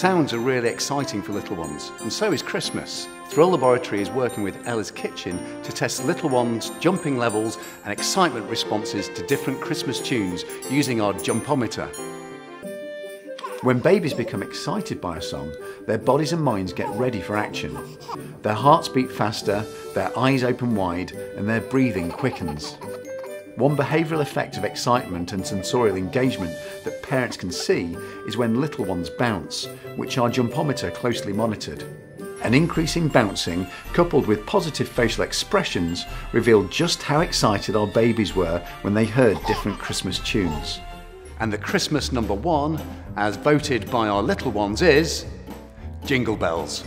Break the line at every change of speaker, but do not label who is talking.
Sounds are really exciting for little ones, and so is Christmas. Thrill Laboratory is working with Ella's Kitchen to test little ones' jumping levels and excitement responses to different Christmas tunes using our jumpometer. When babies become excited by a song, their bodies and minds get ready for action. Their hearts beat faster, their eyes open wide, and their breathing quickens. One behavioural effect of excitement and sensorial engagement that parents can see is when little ones bounce, which our jumpometer closely monitored. An increase in bouncing, coupled with positive facial expressions, revealed just how excited our babies were when they heard different Christmas tunes. And the Christmas number one, as voted by our little ones, is Jingle Bells.